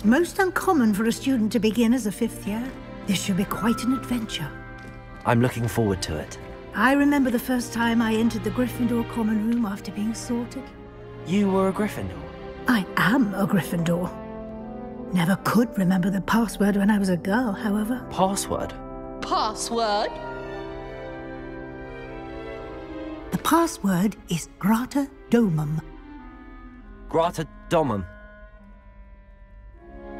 It's most uncommon for a student to begin as a fifth year. This should be quite an adventure. I'm looking forward to it. I remember the first time I entered the Gryffindor common room after being sorted. You were a Gryffindor? I am a Gryffindor. Never could remember the password when I was a girl, however. Password? Password? The password is Grata Domum. Grata Domum.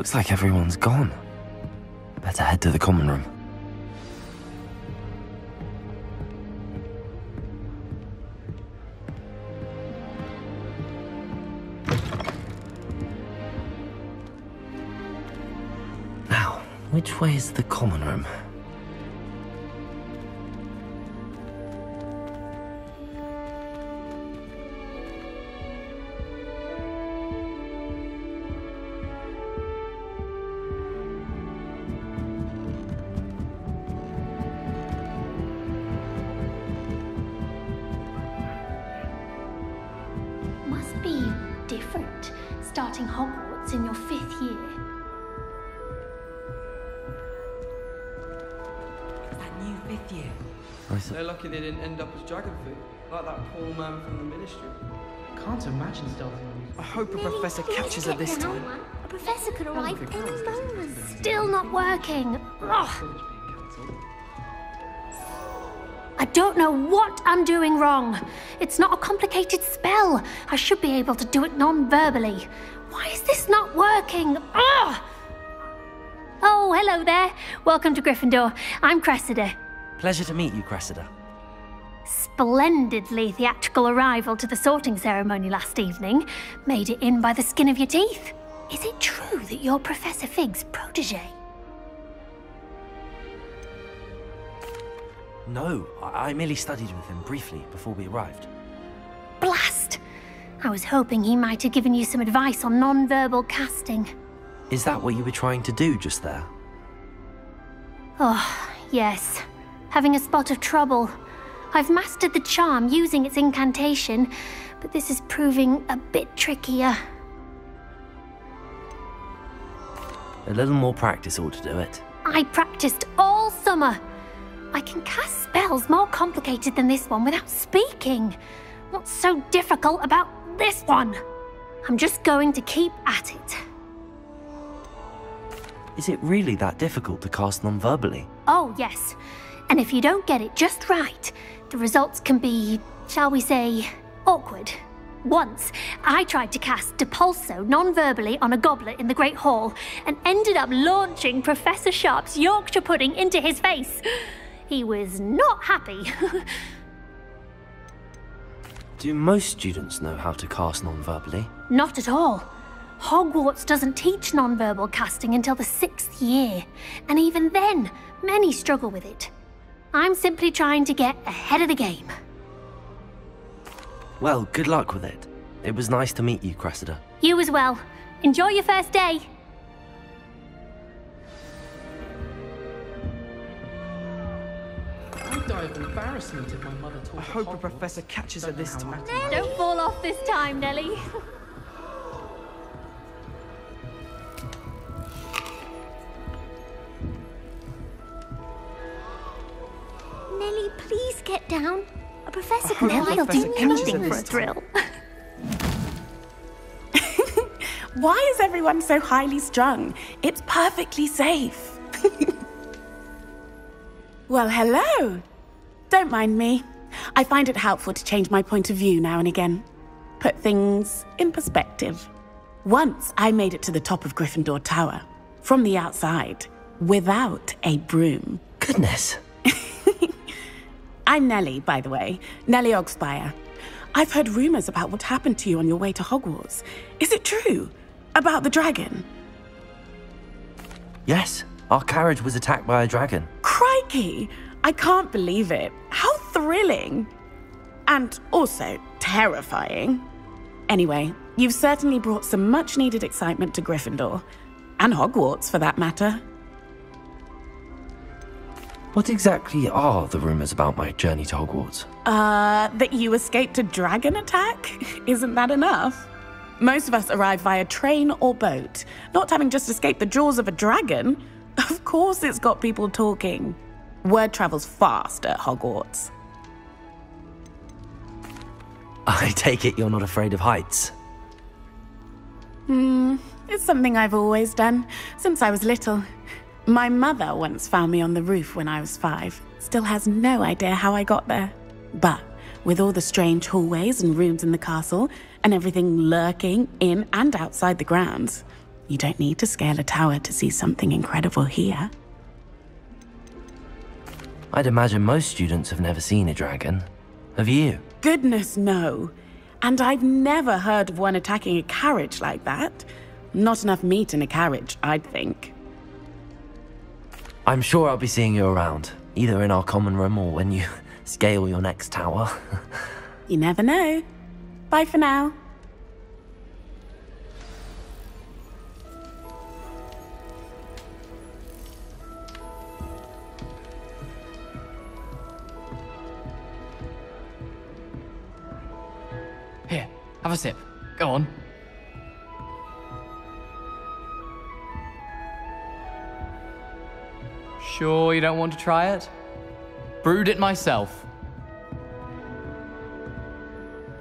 Looks like everyone's gone. Better head to the common room. Now, which way is the common room? Lucky they didn't end up as dragon food, like that poor man from the ministry. Can't imagine starting on these. I hope a Really? professor catches her this down. time. A professor could arrive think any ours moment. Still not working. Ugh. I don't know what I'm doing wrong. It's not a complicated spell. I should be able to do it non-verbally. Why is this not working? Ugh. Oh, hello there. Welcome to Gryffindor. I'm Cressida. Pleasure to meet you, Cressida. Splendidly theatrical arrival to the sorting ceremony last evening. Made it in by the skin of your teeth. Is it true that you're Professor Fig's protege? No, I, I merely studied with him briefly before we arrived. Blast! I was hoping he might have given you some advice on non-verbal casting. Is that what you were trying to do just there? Oh, yes. Having a spot of trouble. I've mastered the charm using its incantation, but this is proving a bit trickier. A little more practice ought to do it. I practiced all summer. I can cast spells more complicated than this one without speaking. What's so difficult about this one? I'm just going to keep at it. Is it really that difficult to cast non-verbally? Oh, yes. And if you don't get it just right, the results can be, shall we say, awkward. Once, I tried to cast Depulso non-verbally on a goblet in the Great Hall and ended up launching Professor Sharp's Yorkshire pudding into his face. He was not happy. Do most students know how to cast non-verbally? Not at all. Hogwarts doesn't teach non-verbal casting until the sixth year, and even then, many struggle with it. I'm simply trying to get ahead of the game. Well, good luck with it. It was nice to meet you, Cressida. You as well. Enjoy your first day. I'd die of embarrassment if my mother taught I hope the professor catches her this time. Don't fall off this time, Nellie. Nellie, please get down. A professor can hope the Nellie will do professor catches anything for a this time. thrill. Why is everyone so highly strung? It's perfectly safe. well, hello. Don't mind me. I find it helpful to change my point of view now and again. Put things in perspective. Once I made it to the top of Gryffindor Tower, from the outside, without a broom. Goodness, I'm Nellie, by the way. Nellie Oggspire. I've heard rumors about what happened to you on your way to Hogwarts. Is it true? About the dragon? Yes, our carriage was attacked by a dragon. Crikey! I can't believe it. How thrilling! And also terrifying. Anyway, you've certainly brought some much needed excitement to Gryffindor. And Hogwarts, for that matter. What exactly are the rumours about my journey to Hogwarts? Uh, that you escaped a dragon attack? Isn't that enough? Most of us arrive via train or boat, not having just escaped the jaws of a dragon. Of course, it's got people talking. Word travels fast at Hogwarts. I take it you're not afraid of heights. Hmm, it's something I've always done, since I was little. My mother once found me on the roof when I was five. Still has no idea how I got there. But with all the strange hallways and rooms in the castle, and everything lurking in and outside the grounds, you don't need to scale a tower to see something incredible here. I'd imagine most students have never seen a dragon. Have you? Goodness, no. And I've never heard of one attacking a carriage like that. Not enough meat in a carriage, I'd think. I'm sure I'll be seeing you around, either in our common room or when you scale your next tower. you never know. Bye for now. Here, have a sip. Go on. You don't want to try it? Brewed it myself.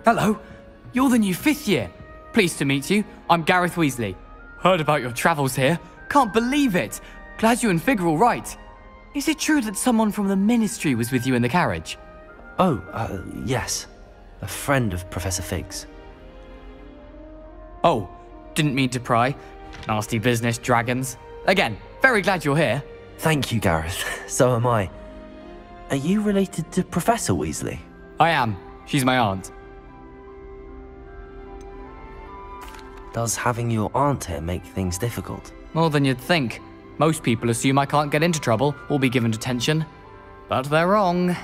Hello, you're the new fifth year. Pleased to meet you. I'm Gareth Weasley. Heard about your travels here. Can't believe it. Glad you and Fig are all right. Is it true that someone from the Ministry was with you in the carriage? oh, uh, yes. A friend of Professor Fig's. Oh, didn't mean to pry. Nasty business, dragons. Again, very glad you're here. Thank you, Gareth. So am I. Are you related to Professor Weasley? I am. She's my aunt. Does having your aunt here make things difficult? More than you'd think. Most people assume I can't get into trouble or be given detention. But they're wrong.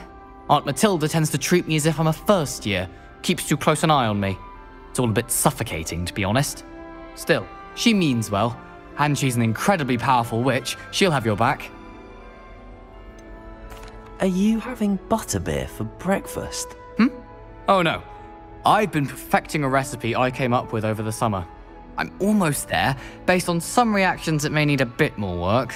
Aunt Matilda tends to treat me as if I'm a first year, keeps too close an eye on me. It's all a bit suffocating, to be honest. Still, she means well, and she's an incredibly powerful witch. She'll have your back. Are you having butterbeer for breakfast? Hmm? Oh no. I've been perfecting a recipe I came up with over the summer. I'm almost there, based on some reactions it may need a bit more work.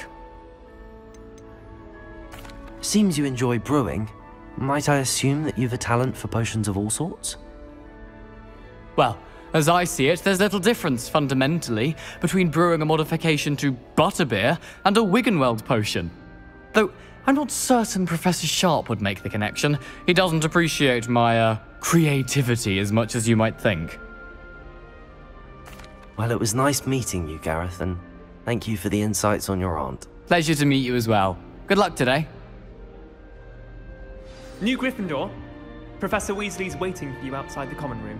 Seems you enjoy brewing. Might I assume that you've a talent for potions of all sorts? Well, as I see it, there's little difference fundamentally between brewing a modification to butterbeer and a Wiggenweld potion. Though I'm not certain Professor Sharp would make the connection. He doesn't appreciate my uh, creativity as much as you might think. Well, it was nice meeting you, Gareth, and thank you for the insights on your aunt. Pleasure to meet you as well. Good luck today. New Gryffindor, Professor Weasley's waiting for you outside the common room.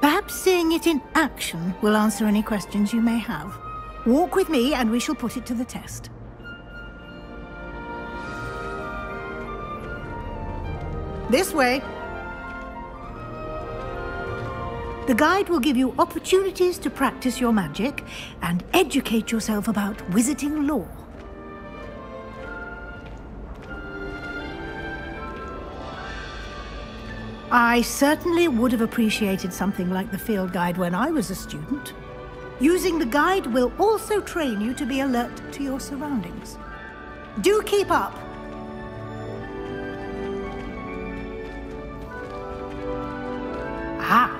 Perhaps seeing it in action will answer any questions you may have. Walk with me and we shall put it to the test. This way. The guide will give you opportunities to practice your magic and educate yourself about wizarding lore. I certainly would have appreciated something like the field guide when I was a student. Using the guide will also train you to be alert to your surroundings. Do keep up! Ah,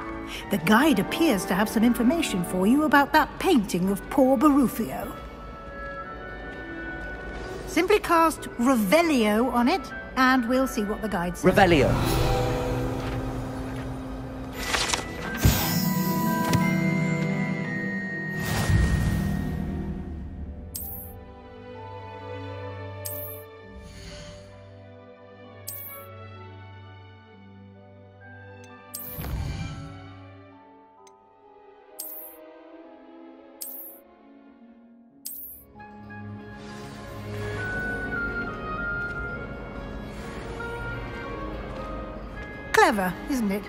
the guide appears to have some information for you about that painting of poor Barufio. Simply cast Revelio on it, and we'll see what the guide says. Revelio. Clever, isn't it?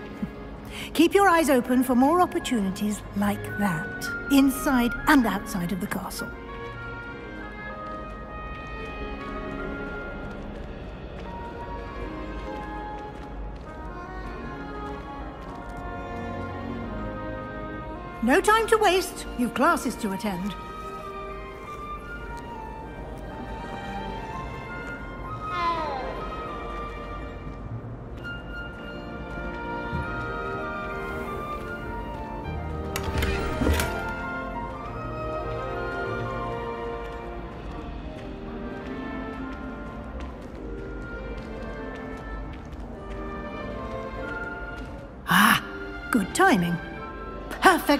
Keep your eyes open for more opportunities like that, inside and outside of the castle. No time to waste. You've classes to attend.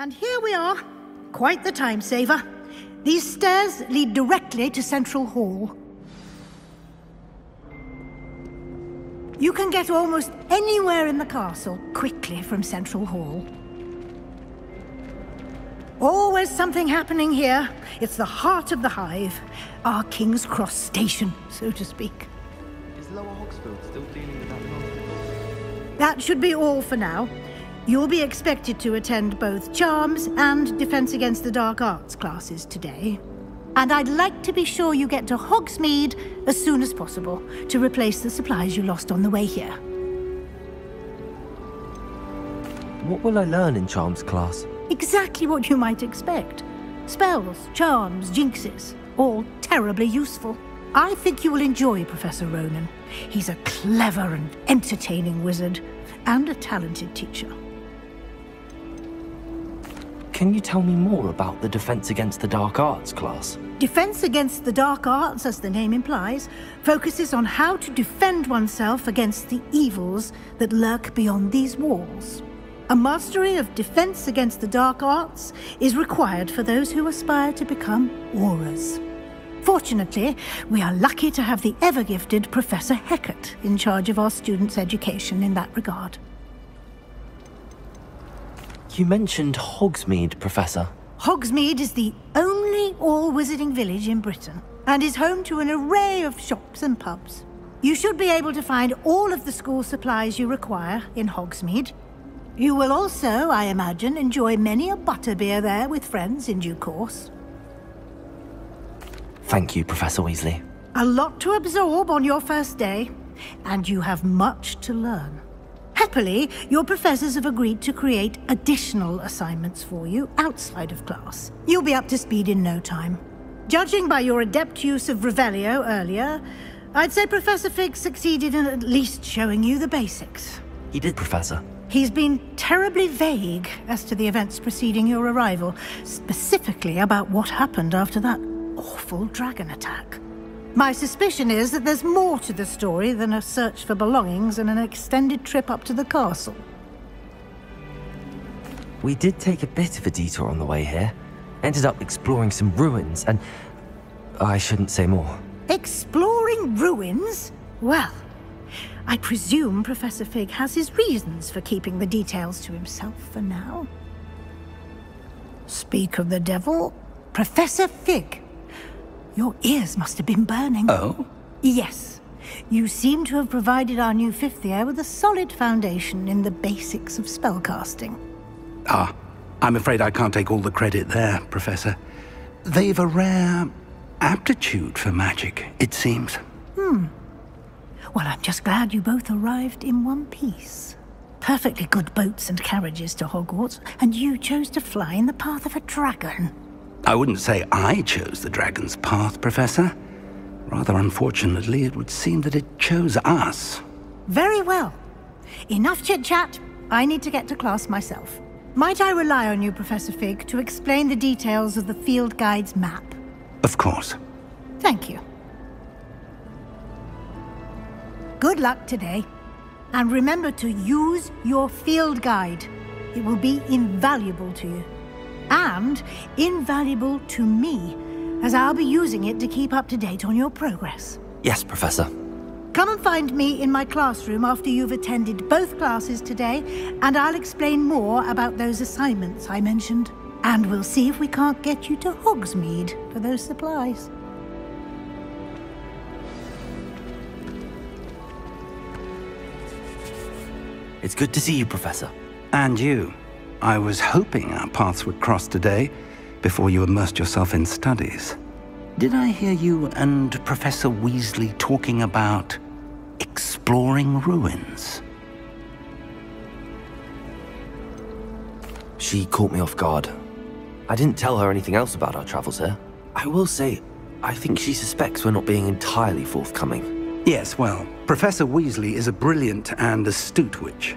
And here we are. Quite the time saver. These stairs lead directly to Central Hall. You can get almost anywhere in the castle quickly from Central Hall. Always something happening here. It's the heart of the hive. Our King's Cross station, so to speak. Is Lower Hogsfield still dealing with that That should be all for now. You'll be expected to attend both Charms and Defense Against the Dark Arts classes today. And I'd like to be sure you get to Hogsmeade as soon as possible to replace the supplies you lost on the way here. What will I learn in Charms class? Exactly what you might expect. Spells, charms, jinxes, all terribly useful. I think you will enjoy Professor Ronen. He's a clever and entertaining wizard, and a talented teacher. Can you tell me more about the Defense Against the Dark Arts class? Defense against the dark arts, as the name implies, focuses on how to defend oneself against the evils that lurk beyond these walls. A mastery of defense against the dark arts is required for those who aspire to become aurors. Fortunately, we are lucky to have the ever gifted Professor Hecat in charge of our students' education in that regard. You mentioned Hogsmeade, Professor. Hogsmeade is the only all-wizarding village in Britain, and is home to an array of shops and pubs. You should be able to find all of the school supplies you require in Hogsmeade. You will also, I imagine, enjoy many a butterbeer there with friends in due course. Thank you, Professor Weasley. A lot to absorb on your first day, and you have much to learn. Happily, your professors have agreed to create additional assignments for you outside of class. You'll be up to speed in no time. Judging by your adept use of Revelio earlier, I'd say Professor Fig succeeded in at least showing you the basics. He did, Professor. He's been terribly vague as to the events preceding your arrival, specifically about what happened after that awful dragon attack. My suspicion is that there's more to the story than a search for belongings and an extended trip up to the castle. We did take a bit of a detour on the way here. Ended up exploring some ruins, and I shouldn't say more. Exploring ruins? Well, I presume Professor Fig has his reasons for keeping the details to himself for now. Speak of the devil, Professor Fig. Your ears must have been burning. Oh? Yes. You seem to have provided our new fifth year with a solid foundation in the basics of spellcasting. Ah, I'm afraid I can't take all the credit there, Professor. They've a rare aptitude for magic, it seems. Hmm. Well, I'm just glad you both arrived in one piece. Perfectly good boats and carriages to Hogwarts, and you chose to fly in the path of a dragon. I wouldn't say I chose the dragon's path, Professor. Rather unfortunately, it would seem that it chose us. Very well. Enough chit-chat. I need to get to class myself. Might I rely on you, Professor Fig, to explain the details of the field guide's map? Of course. Thank you. Good luck today. And remember to use your field guide. It will be invaluable to you. And invaluable to me, as I'll be using it to keep up to date on your progress. Yes, Professor. Come and find me in my classroom after you've attended both classes today, and I'll explain more about those assignments I mentioned. And we'll see if we can't get you to Hogsmeade for those supplies. It's good to see you, Professor. And you. I was hoping our paths would cross today, before you immersed yourself in studies. Did I hear you and Professor Weasley talking about exploring ruins? She caught me off guard. I didn't tell her anything else about our travels here. I will say, I think she suspects we're not being entirely forthcoming. Yes, well, Professor Weasley is a brilliant and astute witch.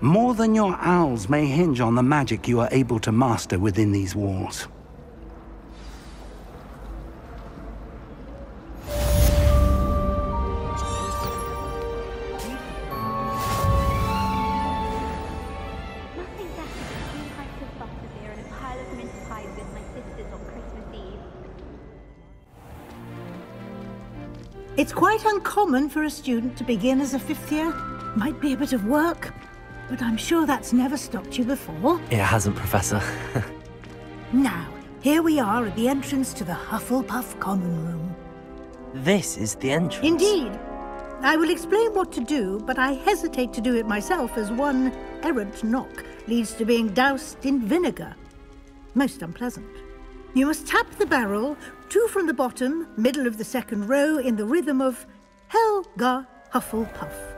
More than your owls may hinge on the magic you are able to master within these walls. It's quite uncommon for a student to begin as a fifth year. Might be a bit of work, but I'm sure that's never stopped you before. It hasn't, Professor. Now, here we are at the entrance to the Hufflepuff Common Room. this is the entrance. Indeed. I will explain what to do, but I hesitate to do it myself as one errant knock leads to being doused in vinegar. Most unpleasant. You must tap the barrel, two from the bottom, middle of the second row, in the rhythm of Helga Hufflepuff.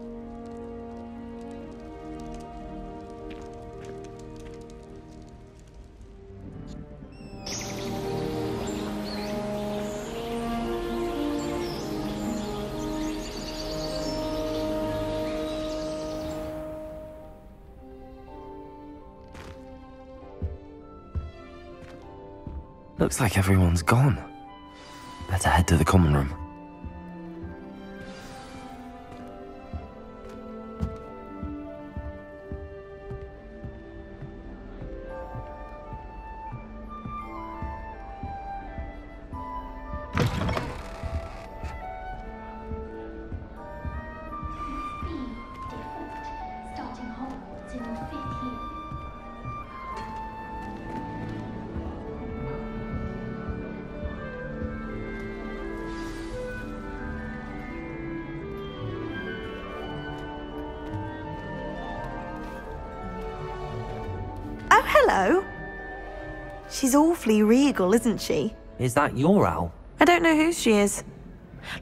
Looks like everyone's gone. Better head to the common room. Hello. She's awfully regal, isn't she? Is that your owl? I don't know who she is.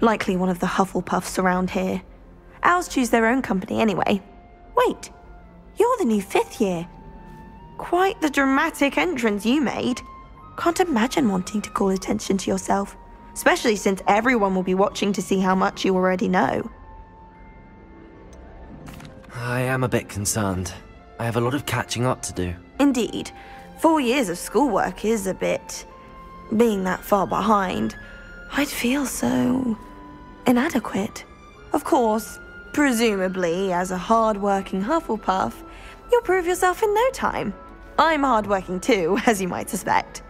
Likely one of the Hufflepuffs around here. Owls choose their own company anyway. Wait, you're the new fifth year. Quite the dramatic entrance you made. Can't imagine wanting to call attention to yourself, especially since everyone will be watching to see how much you already know. I am a bit concerned. I have a lot of catching up to do. Indeed, four years of schoolwork is a bit. being that far behind. I'd feel so. inadequate. Of course, presumably, as a hard-working Hufflepuff, you'll prove yourself in no time. I'm hard-working too, as you might suspect.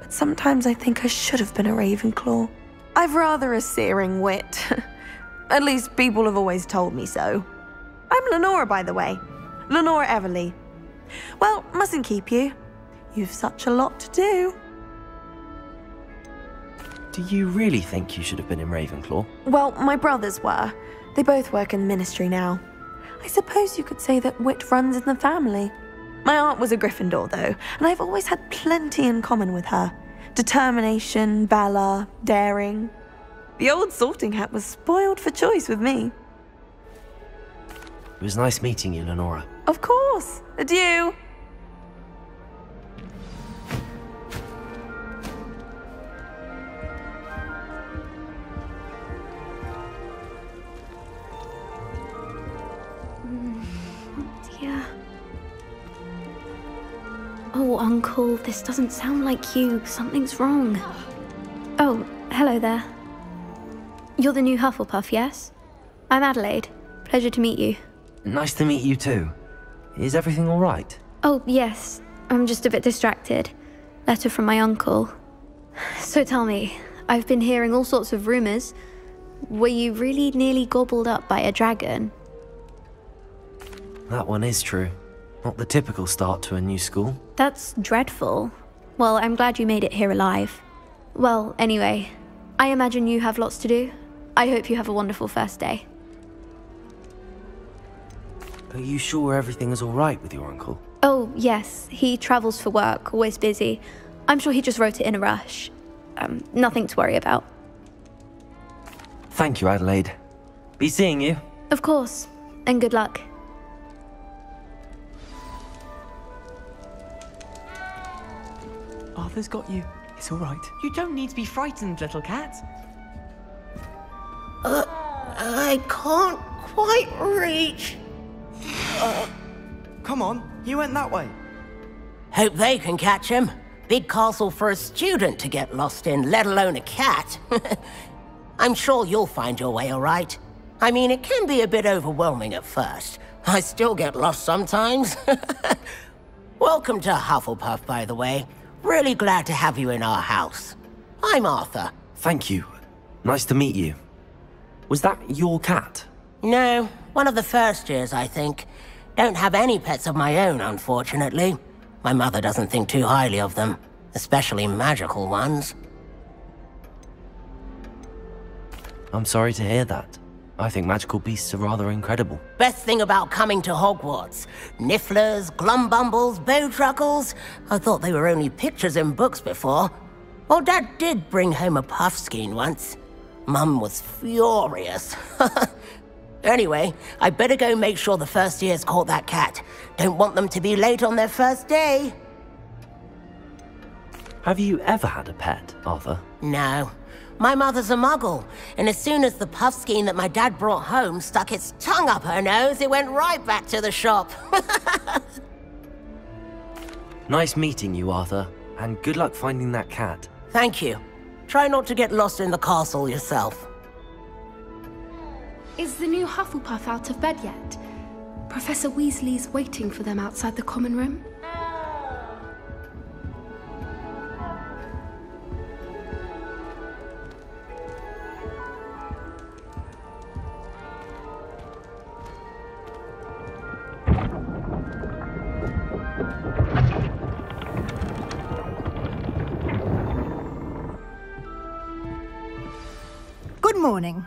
But sometimes I think I should have been a Ravenclaw. I've rather a searing wit. At least people have always told me so. I'm Lenora, by the way. Lenora Everleigh. Well, mustn't keep you. You've such a lot to do. Do you really think you should have been in Ravenclaw? Well, my brothers were. They both work in the ministry now. I suppose you could say that wit runs in the family. My aunt was a Gryffindor, though, and I've always had plenty in common with her determination, valor, daring. The old sorting hat was spoiled for choice with me. It was nice meeting you, Lenora. Of course. Adieu. Mm, yeah. Oh, Uncle, this doesn't sound like you. Something's wrong. Oh, hello there. You're the new Hufflepuff, yes? I'm Adelaide. Pleasure to meet you. Nice to meet you too. Is everything all right? Oh, yes. I'm just a bit distracted. Letter from my uncle. So tell me, I've been hearing all sorts of rumors. Were you really nearly gobbled up by a dragon? That one is true. Not the typical start to a new school. That's dreadful. Well, I'm glad you made it here alive. Well, anyway, I imagine you have lots to do. I hope you have a wonderful first day. Are you sure everything is all right with your uncle? Oh, yes, he travels for work, always busy. I'm sure he just wrote it in a rush. Um, nothing to worry about. Thank you, Adelaide. Be seeing you. Of course, and good luck. Arthur's got you. It's all right. You don't need to be frightened, little cat. Uh, I can't quite reach. Uh, Come on, you went that way. Hope they can catch him. Big castle for a student to get lost in, let alone a cat. I'm sure you'll find your way all right. I mean, it can be a bit overwhelming at first. I still get lost sometimes. Welcome to Hufflepuff, by the way. Really glad to have you in our house. I'm Arthur. Thank you. Nice to meet you. Was that your cat? No, one of the first years, I think. Don't have any pets of my own, unfortunately. My mother doesn't think too highly of them, especially magical ones. I'm sorry to hear that. I think magical beasts are rather incredible. Best thing about coming to Hogwarts. Nifflers, Glumbumbles, Bowtruckles. I thought they were only pictures in books before. Well, Dad did bring home a Puffskein once. Mum was furious. anyway, I better go make sure the first years caught that cat. Don't want them to be late on their first day. Have you ever had a pet, Arthur? No. My mother's a muggle, and as soon as the Puffskein that my dad brought home stuck its tongue up her nose, it went right back to the shop. nice meeting you, Arthur, and good luck finding that cat. Thank you. Try not to get lost in the castle yourself. Is the new Hufflepuff out of bed yet? Professor Weasley's waiting for them outside the common room. Good morning.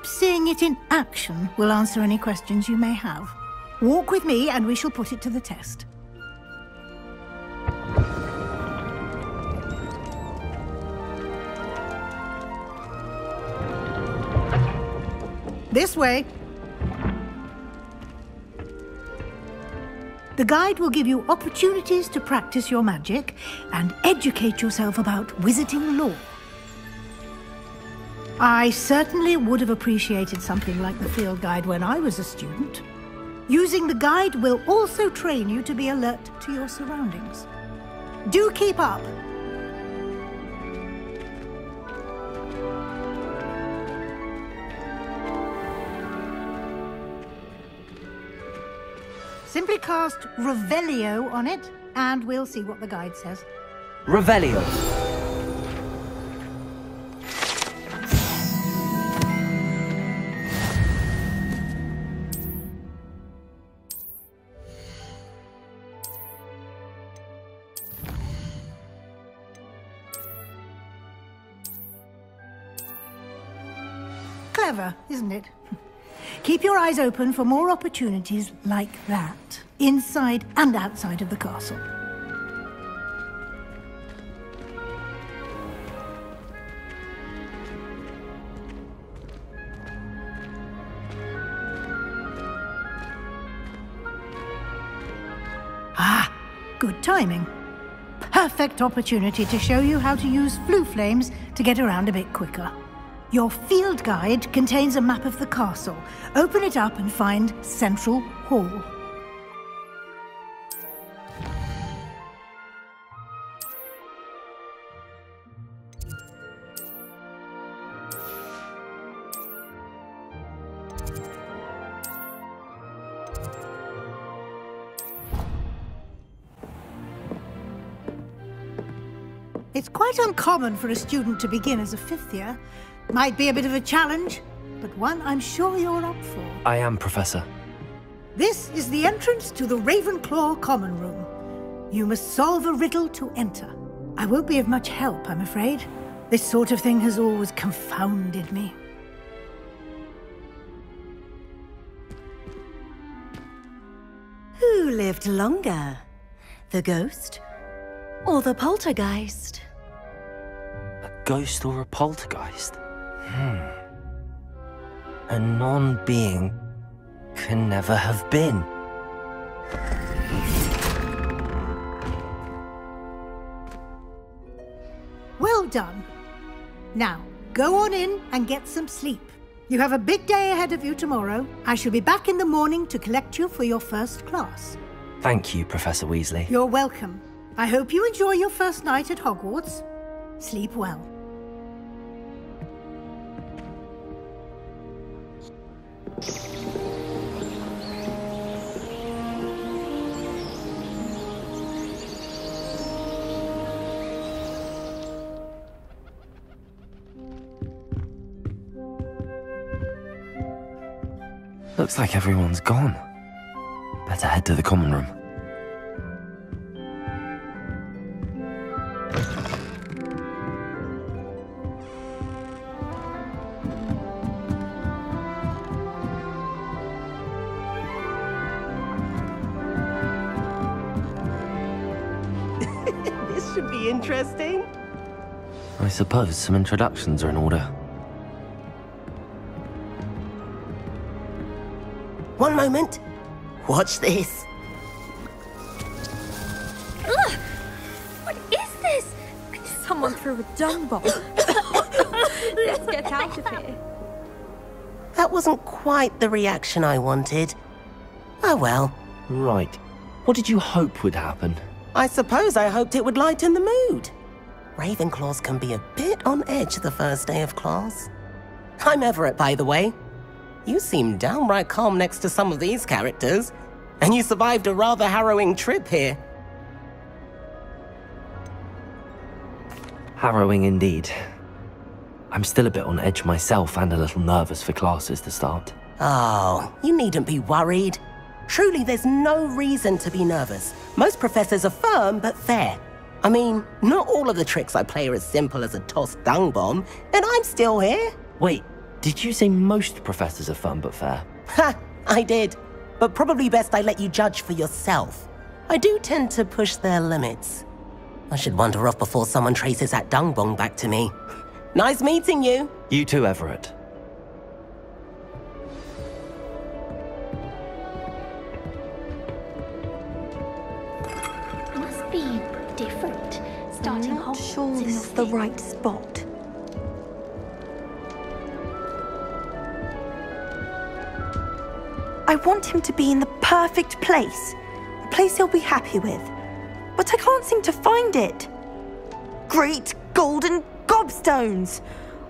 Perhaps seeing it in action will answer any questions you may have. Walk with me and we shall put it to the test. This way. The guide will give you opportunities to practice your magic and educate yourself about wizarding lore. I certainly would have appreciated something like the field guide when I was a student. Using the guide will also train you to be alert to your surroundings. Do keep up. Simply cast Revelio on it, and we'll see what the guide says. Revelio. isn't it? Keep your eyes open for more opportunities like that, inside and outside of the castle. Ah, good timing. Perfect opportunity to show you how to use floo flames to get around a bit quicker. Your field guide contains a map of the castle. Open it up and find Central Hall. It's quite uncommon for a student to begin as a fifth year. Might be a bit of a challenge, but one I'm sure you're up for. I am, Professor. This is the entrance to the Ravenclaw Common Room. You must solve a riddle to enter. I won't be of much help, I'm afraid. This sort of thing has always confounded me. Who lived longer? The ghost or the poltergeist? A ghost or a poltergeist? Hmm. A non being can never have been. Well done. Now, go on in and get some sleep. You have a big day ahead of you tomorrow. I shall be back in the morning to collect you for your first class. Thank you, Professor Weasley. You're welcome. I hope you enjoy your first night at Hogwarts. Sleep well. Looks like everyone's gone. Better head to the common room. this should be interesting. I suppose some introductions are in order. Watch this. Ugh! What is this? Someone threw a dung bomb. Let's get out of here. That wasn't quite the reaction I wanted. Oh well. Right. What did you hope would happen? I suppose I hoped it would lighten the mood. Ravenclaws can be a bit on edge the first day of class. I'm Everett, by the way. You seem downright calm next to some of these characters, and you survived a rather harrowing trip here. Harrowing indeed. I'm still a bit on edge myself and a little nervous for classes to start. Oh, you needn't be worried. Truly, there's no reason to be nervous. Most professors are firm but fair. I mean, not all of the tricks I play are as simple as a tossed dung bomb, and I'm still here. Wait, did you say most professors are firm but fair? Ha! I did. But probably best I let you judge for yourself. I do tend to push their limits. I should wander off before someone traces that dung bomb back to me. Nice meeting you. You too, Everett. Must be different. Starting I'm not Hogwarts sure this is the right spot. I want him to be in the perfect place, a place he'll be happy with. But I can't seem to find it. Great golden gobstones!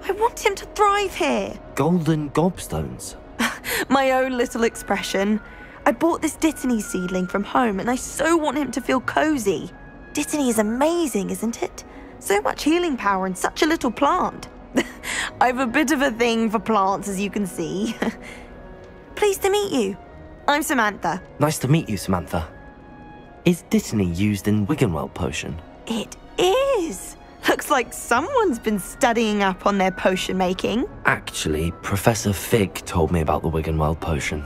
I want him to thrive here. Golden gobstones. My own little expression. I bought this Dittany seedling from home and I so want him to feel cozy. Dittany is amazing, isn't it? So much healing power in such a little plant. I've a bit of a thing for plants, as you can see. Pleased to meet you. I'm Samantha. Nice to meet you, Samantha. Is Dittany used in Wiggenweld potion? It is. Looks like someone's been studying up on their potion making. Actually, Professor Fig told me about the Wiggenweld potion.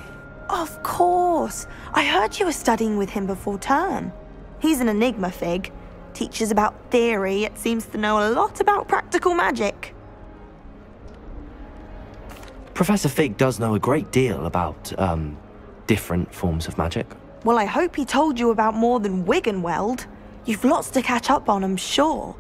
Of course. I heard you were studying with him before term. He's an enigma fig. Teaches about theory, yet seems to know a lot about practical magic. Professor Fig does know a great deal about, um, different forms of magic. Well, I hope he told you about more than Wiggenweld. You've lots to catch up on, I'm sure.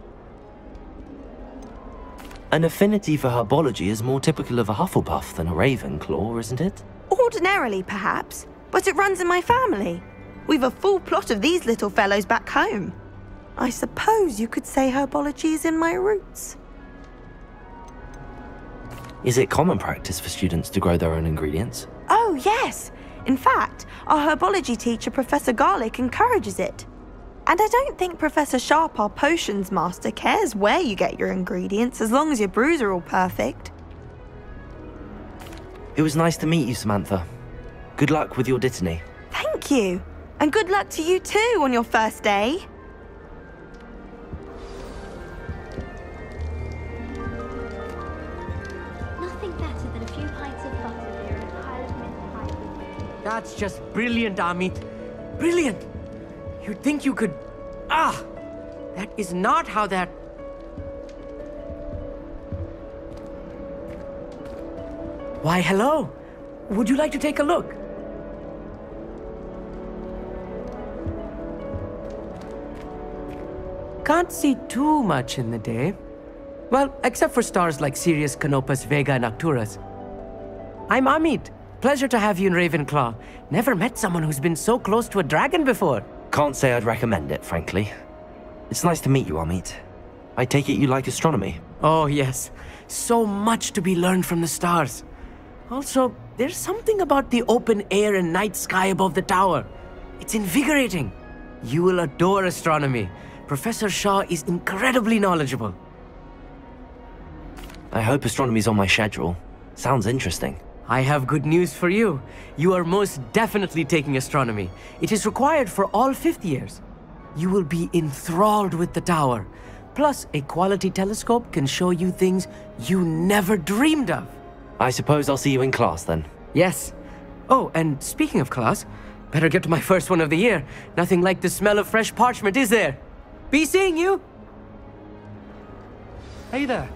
An affinity for herbology is more typical of a Hufflepuff than a Ravenclaw, isn't it? Ordinarily, perhaps, but it runs in my family. We've a full plot of these little fellows back home. I suppose you could say herbology is in my roots. Is it common practice for students to grow their own ingredients? Oh, yes. In fact, our herbology teacher, Professor Garlick, encourages it. And I don't think Professor Sharp, our potions master, cares where you get your ingredients as long as your brews are all perfect. It was nice to meet you, Samantha. Good luck with your dittany. Thank you. And good luck to you too on your first day. That's just brilliant, Amit. Brilliant! You'd think you could... Ah! That is not how that... Why, hello. Would you like to take a look? Can't see too much in the day. Well, except for stars like Sirius, Canopus, Vega, and Arcturus. I'm Amit. Pleasure to have you in Ravenclaw. Never met someone who's been so close to a dragon before. Can't say I'd recommend it, frankly. It's nice to meet you, Amit. I take it you like astronomy. Oh, yes. So much to be learned from the stars. Also, there's something about the open air and night sky above the tower. It's invigorating. You will adore astronomy. Professor Shah is incredibly knowledgeable. I hope astronomy's on my schedule. Sounds interesting. I have good news for you. You are most definitely taking astronomy. It is required for all fifth years. You will be enthralled with the tower. Plus, a quality telescope can show you things you never dreamed of. I suppose I'll see you in class then. Yes. Oh, and speaking of class, better get to my first one of the year. Nothing like the smell of fresh parchment, is there? Be seeing you! Hey there,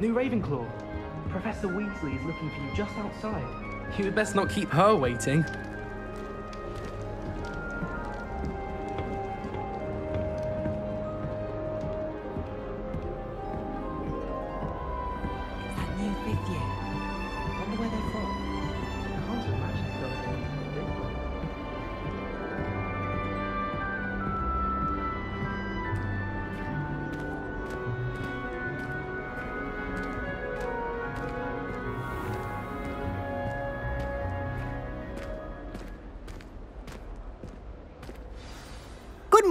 new Ravenclaw. Professor Weasley is looking for you just outside. You'd best not keep her waiting.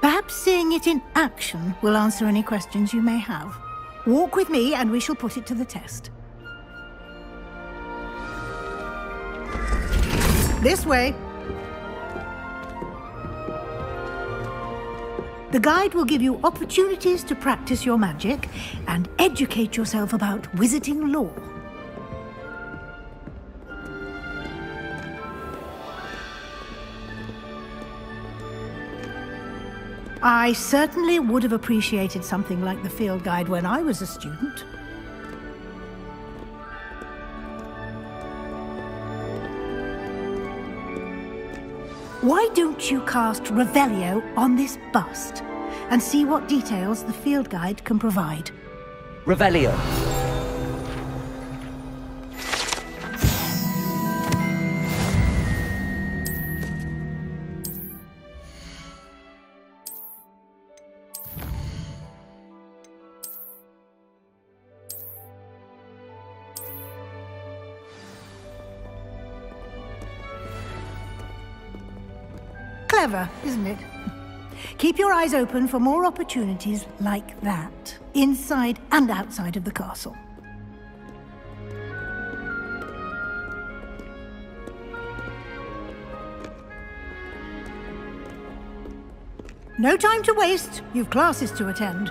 Perhaps seeing it in action will answer any questions you may have. Walk with me and we shall put it to the test. This way. The guide will give you opportunities to practice your magic and educate yourself about wizarding lore. I certainly would have appreciated something like the field guide when I was a student. Why don't you cast Revelio on this bust and see what details the field guide can provide? Revelio. Isn't it? Keep your eyes open for more opportunities like that, inside and outside of the castle. No time to waste. You've classes to attend.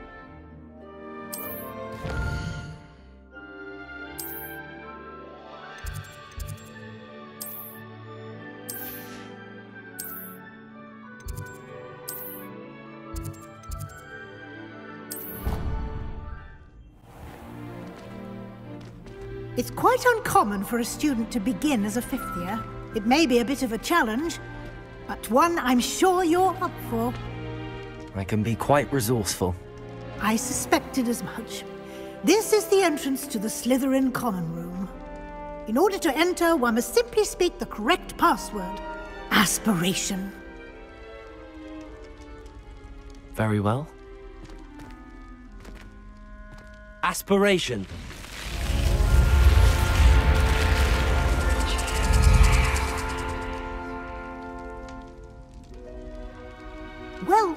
Quite uncommon for a student to begin as a fifth year. It may be a bit of a challenge, but one I'm sure you're up for. I can be quite resourceful. I suspected as much. This is the entrance to the Slytherin Common Room. In order to enter, one must simply speak the correct password. Aspiration. Very well. Aspiration.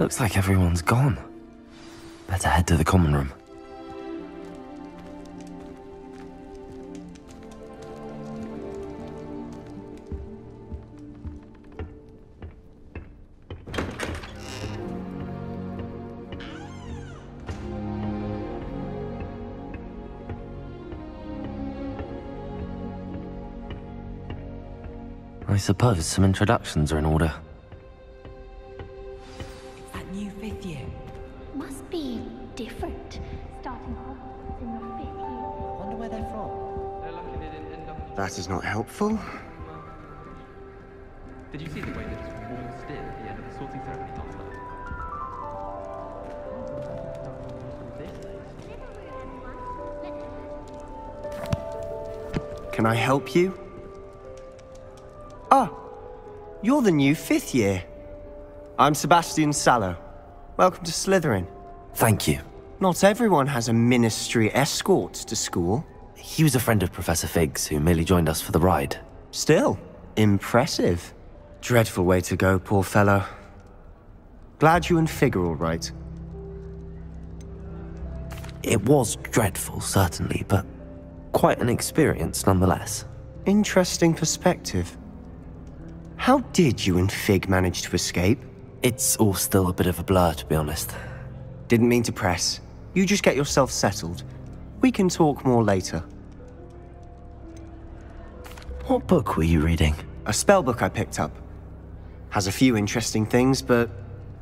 Looks like everyone's gone. Better head to the common room. I suppose some introductions are in order. Helpful. Did you see the way that his walls did at the end of the sorting ceremony last night? Can I help you? Ah, you're the new fifth year. I'm Sebastian Sallow. Welcome to Slytherin. Thank you. Not everyone has a ministry escort to school. He was a friend of Professor Fig's who merely joined us for the ride. Still, impressive. Dreadful way to go, poor fellow. Glad you and Fig are all right. It was dreadful, certainly, but quite an experience nonetheless. Interesting perspective. How did you and Fig manage to escape? It's all still a bit of a blur, to be honest. Didn't mean to press. You just get yourself settled. We can talk more later. What book were you reading? A spell book I picked up. Has a few interesting things, but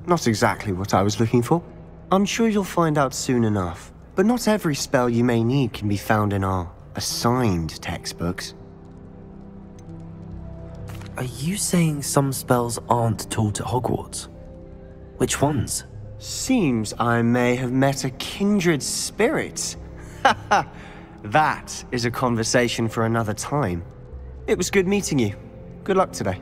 Not exactly what I was looking for. I'm sure you'll find out soon enough. But not every spell you may need can be found in our assigned textbooks. Are you saying some spells aren't taught at Hogwarts? Which ones? Seems I may have met a kindred spirit. that is a conversation for another time. It was good meeting you. Good luck today.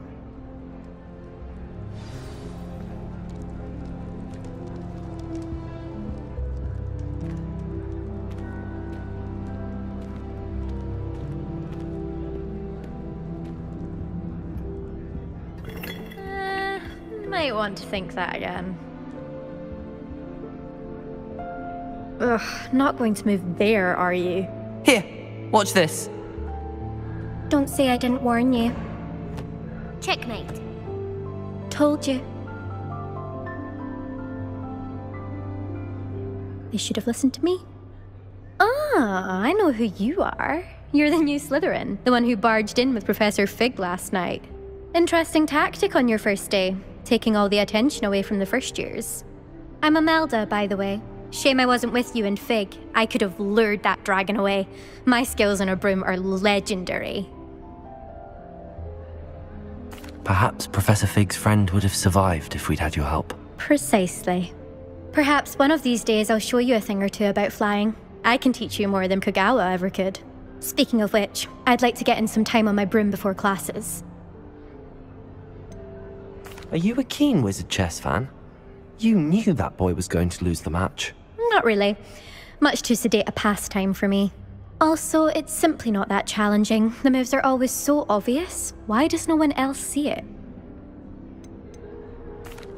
Uh, might want to think that again. Ugh, not going to move there, are you? Here, watch this. Don't say I didn't warn you. Checkmate. Told you. They should have listened to me. Ah, I know who you are. You're the new Slytherin, the one who barged in with Professor Fig last night. Interesting tactic on your first day, taking all the attention away from the first years. I'm Imelda, by the way. Shame I wasn't with you in Fig. I could have lured that dragon away. My skills on a broom are legendary. Perhaps Professor Fig's friend would have survived if we'd had your help. Precisely. Perhaps one of these days I'll show you a thing or two about flying. I can teach you more than Kogawa ever could. Speaking of which, I'd like to get in some time on my broom before classes. Are you a keen Wizard Chess fan? You knew that boy was going to lose the match. Not really. Much too sedate a pastime for me. Also, it's simply not that challenging. The moves are always so obvious. Why does no one else see it?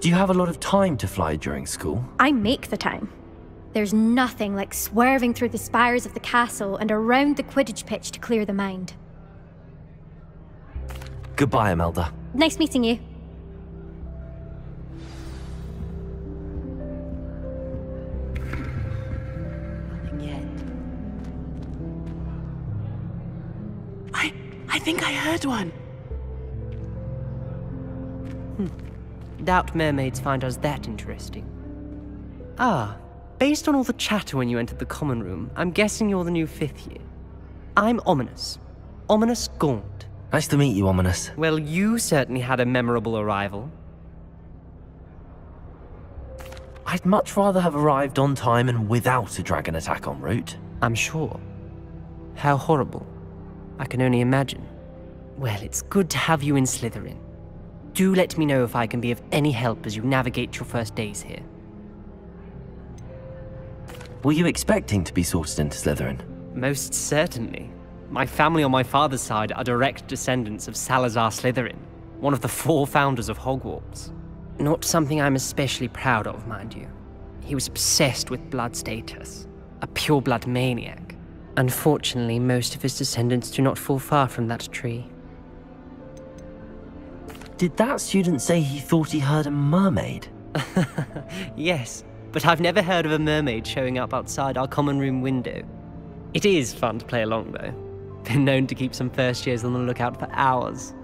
Do you have a lot of time to fly during school? I make the time. There's nothing like swerving through the spires of the castle and around the Quidditch pitch to clear the mind. Goodbye, Imelda. Nice meeting you. Think I heard one. Doubt mermaids find us that interesting. Ah, based on all the chatter when you entered the common room, I'm guessing you're the new fifth year. I'm Ominis. Ominis Gaunt. Nice to meet you, Ominis. Well, you certainly had a memorable arrival. I'd much rather have arrived on time and without a dragon attack en route. I'm sure. How horrible. I can only imagine. Well, it's good to have you in Slytherin. Do let me know if I can be of any help as you navigate your first days here. Were you expecting to be sorted into Slytherin? Most certainly. My family on my father's side are direct descendants of Salazar Slytherin, one of the four founders of Hogwarts. Not something I'm especially proud of, mind you. He was obsessed with blood status, a pureblood maniac. Unfortunately, most of his descendants do not fall far from that tree. Did that student say he thought he heard a mermaid? yes, but I've never heard of a mermaid showing up outside our common room window. It is fun to play along, though. Been known to keep some first years on the lookout for hours.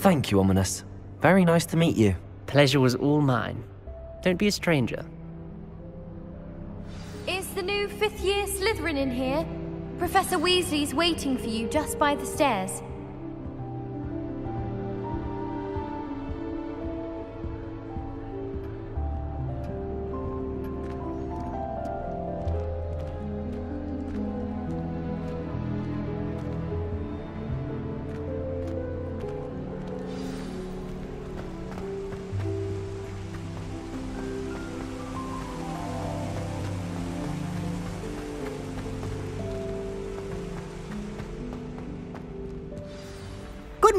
Thank you, Ominis. Very nice to meet you. Pleasure was all mine. Don't be a stranger. Is the new fifth year Slytherin in here? Professor Weasley's waiting for you just by the stairs.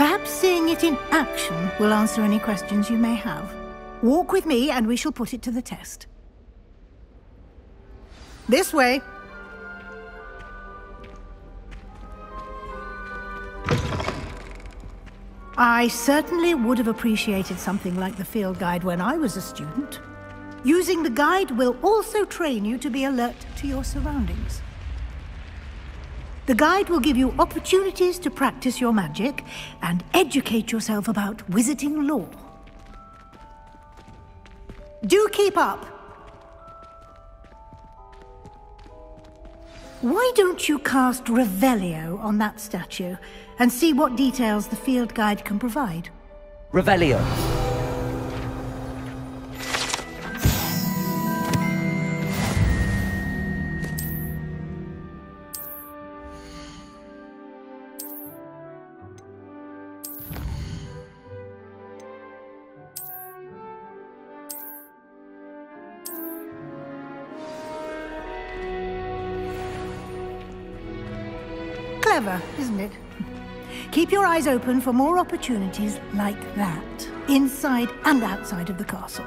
Perhaps seeing it in action will answer any questions you may have. Walk with me and we shall put it to the test. This way. I certainly would have appreciated something like the field guide when I was a student. Using the guide will also train you to be alert to your surroundings. The guide will give you opportunities to practice your magic and educate yourself about wizarding lore. Do keep up! Why don't you cast Revelio on that statue and see what details the field guide can provide? Revelio. Eyes open for more opportunities like that, inside and outside of the castle.